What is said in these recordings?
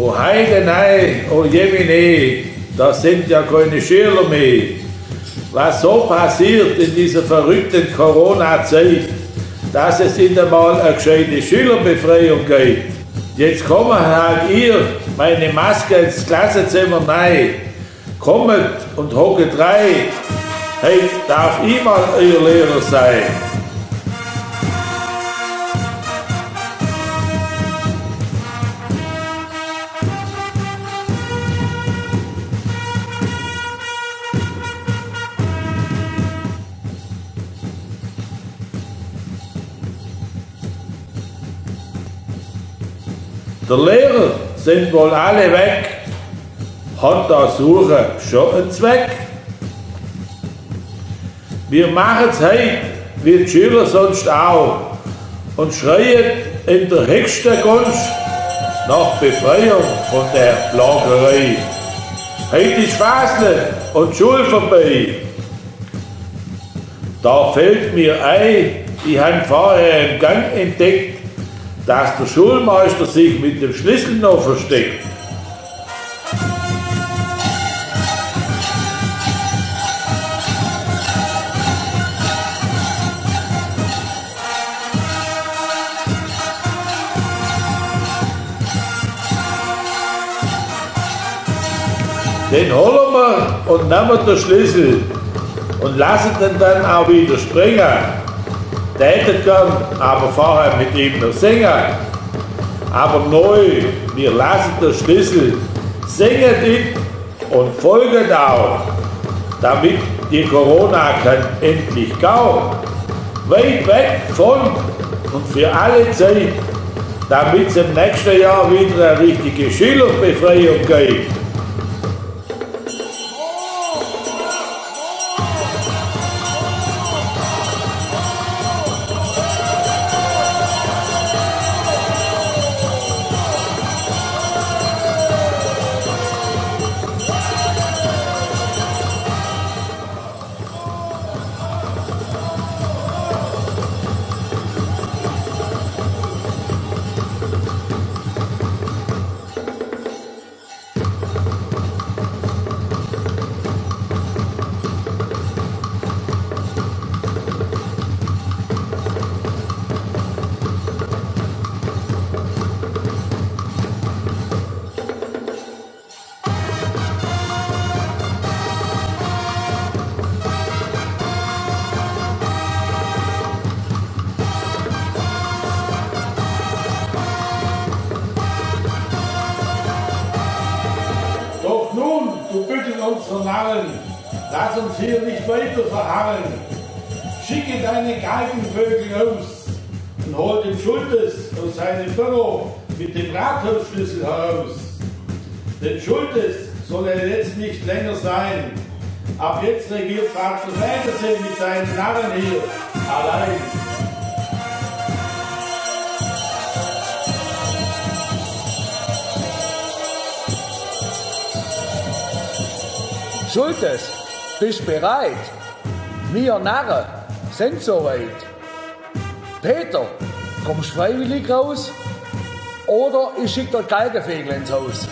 Oh Heidenei, oh Jemine, das sind ja keine Schüler mehr. Was so passiert in dieser verrückten Corona-Zeit, dass es nicht einmal eine gescheite Schülerbefreiung gibt. Jetzt kommen halt ihr, meine Maske ins Klassenzimmer rein. Kommt und hocket rein. Hey, darf ich mal euer Lehrer sein? Der Lehrer sind wohl alle weg. Hat da Suche schon einen Zweck? Wir machen es heute, wie die Schüler sonst auch, und schreien in der höchsten Gunst nach Befreiung von der Plagerei. Heute ist Fasnet und Schule vorbei. Da fällt mir ein, ich habe vorher im Gang entdeckt, dass der Schulmeister sich mit dem Schlüssel noch versteckt. Den holen wir und nehmen den Schlüssel und lassen den dann auch wieder springen täten gern, aber vorher mit ihm noch singen. Aber neu, wir lassen den Schlüssel, singen ihn und folgen auch, damit die Corona kann endlich gehen. Weit weg von und für alle Zeit, damit es im nächsten Jahr wieder eine richtige Schülerbefreiung gibt. Unsere Narren, lass uns hier nicht weiter verharren. Schicke deine Galgenvögel aus und hol den Schultes aus seinem Büro mit dem Rathausschlüssel heraus. Denn Schultes soll er jetzt nicht länger sein. Ab jetzt regiert Vater Federsen mit seinen Narren hier allein. Schultes, bist bereit? Wir Narren sind soweit. Peter, kommst freiwillig raus? Oder ich schicke dir Galgenfegel ins Haus?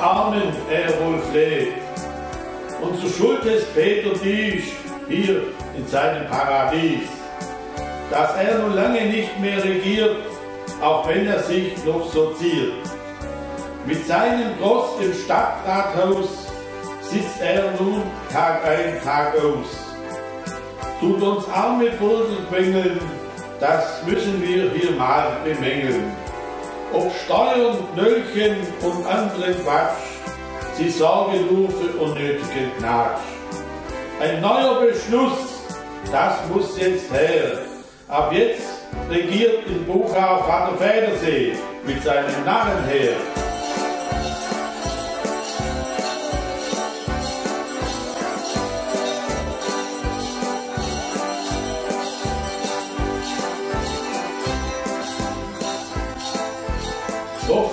Armen er wohl fleht. Und so schuld ist Peter Diesch hier in seinem Paradies, dass er nun lange nicht mehr regiert, auch wenn er sich noch so ziert. Mit seinem Tross im Stadtrathaus sitzt er nun Tag ein, Tag aus. Tut uns arme Burgen quengeln, das müssen wir hier mal bemängeln. Ob Steuern, Knöllchen und anderen Quatsch, sie sorgen nur für unnötigen Knatsch. Ein neuer Beschluss, das muss jetzt her. Ab jetzt regiert in Buchau Vater Federsee mit seinem Narrenheer. Doch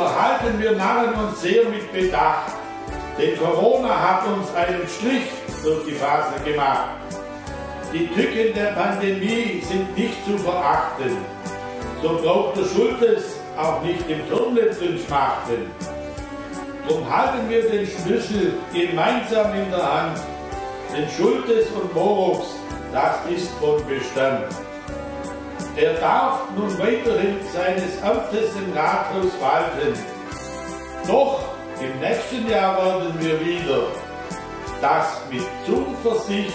verhalten wir Narren uns sehr mit Bedacht, denn Corona hat uns einen Strich durch die Phase gemacht. Die Tücken der Pandemie sind nicht zu verachten, so braucht der Schultes auch nicht im Turmlet drin schmachten. Drum halten wir den Schlüssel gemeinsam in der Hand, denn Schultes und Morox, das ist von Bestand. Er darf nun weiterhin seines Amtes im Rathaus walten. Doch im nächsten Jahr werden wir wieder das mit Zuversicht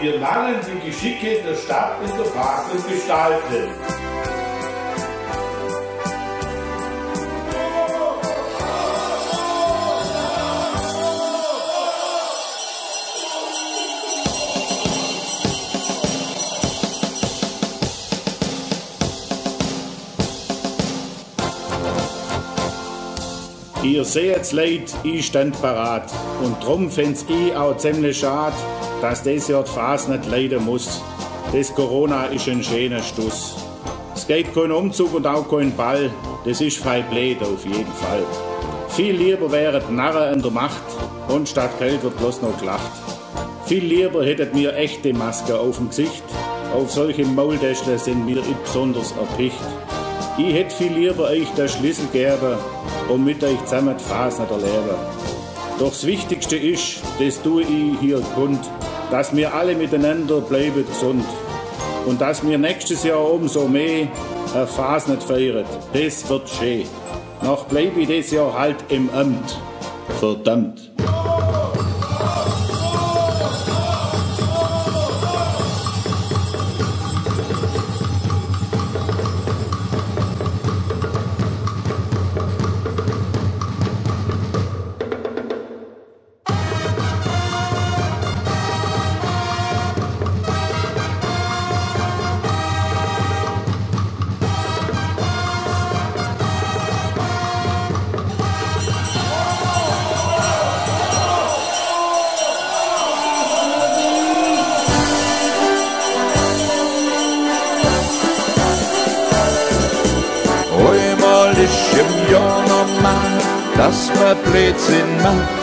wir Narren die Geschicke der Stadt in der Phase gestalten. Ihr seht's leid, ich stand parat. Und drum find's ich auch ziemlich schad, dass das Jahr Phase nicht leiden muss. Das Corona ist ein schöner Stuss. Es geht kein Umzug und auch kein Ball, das ist fein blöd auf jeden Fall. Viel lieber wären die Narren an der Macht und statt Geld wird bloß noch gelacht. Viel lieber hättet mir echte Maske auf dem Gesicht, auf solche Maultäschle sind mir besonders erpicht. Ich hätte viel lieber euch der Schlüssel geben, um mit euch zusammen die Phase nicht erleben. Doch das Wichtigste ist, das tue ich hier kund, dass wir alle miteinander bleiben gesund. Und dass wir nächstes Jahr umso mehr eine nicht feiern. Das wird schön. Noch bleibe ich das Jahr halt im Amt. Verdammt. Jahr normal, dass man Blödsinn macht.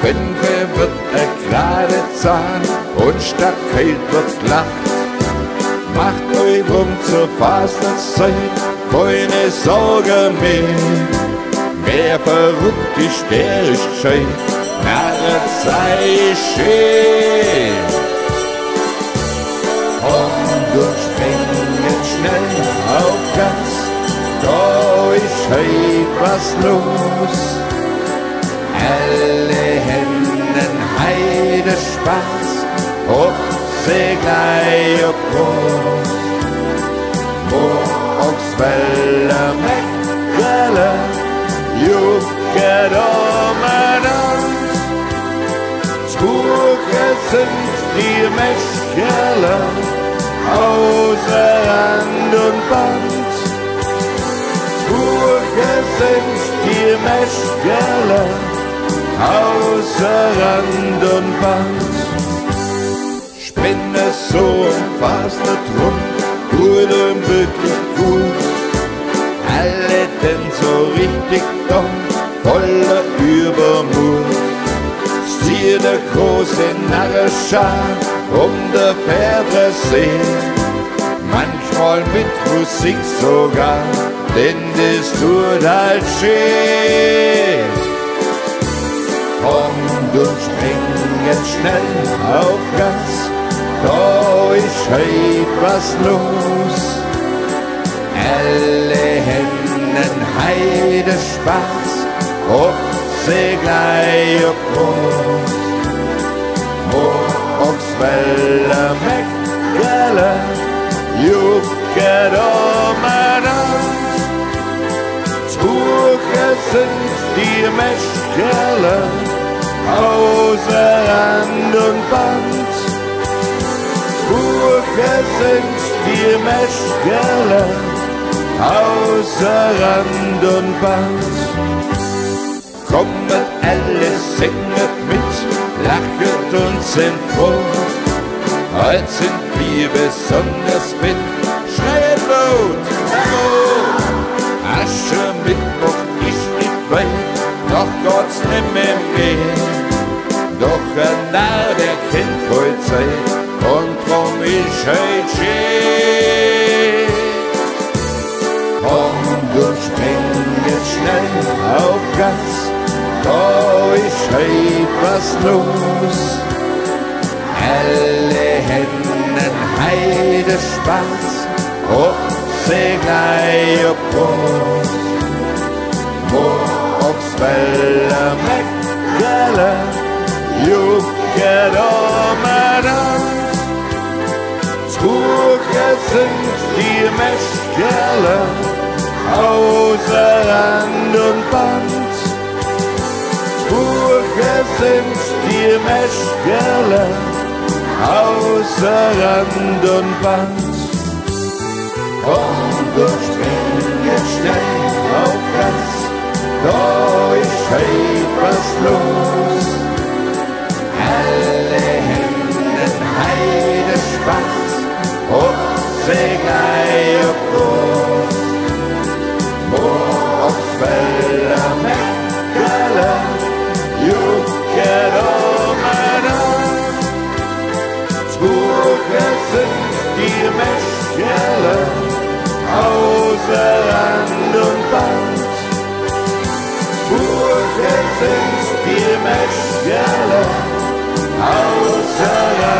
Fünfe wird eine gerade Zahl und statt Geld wird gelacht. Macht euch rum zur Fastenzeit keine Sorge mehr. Wer verrückt ist, der ist schön. Narre sei schön. Und und springen Heut was los. Alle Händen heide Spaß, ob sie gleich ob groß. Morgens Welle Meckele, jucke umeinander. Spuke sind die Mäschkele, außer Rand und Band. Sind die Mäschkele, außer Rand und Band. Spinne so und fast nicht rum, gut und wirklich gut. Alle denn so richtig dumm, voller Übermut. Stier der große Narreschar um der Pferde See. manchmal mit Musik sogar, denn das tut halt schön. Kommt und springen schnell auf Gas, da ist heut was los. Alle Hennen heide Spaß, ob sie gleich auf Brust. Wo aufs Welle Meckele, jucke da sind die Meschkele, außer Rand und Band. Zbuche sind die Meschkele, außer Rand und Band. Kommet alle, singet mit, lachet und sind froh. Heute sind wir besonders mit, schreien laut, bravo! Asche nicht weit, Gott's nimmer mehr. Doch ein Narr, der kennt heute Zeit, und drum ist heut schön. Kommt und springet schnell auf Gas, da ist heut was los. Alle Hennen heide Spaß, ob sie gleich auf Brust. Wo aufs Welle Meckele, jucke da mal aus. Zbuche sind die Meschkele, außer Rand und Band. Zbuche sind die Meschkele, außer Rand und Band. Komm, durchspringe da ist heut was los. Alle Hennen heide Meschkele, außer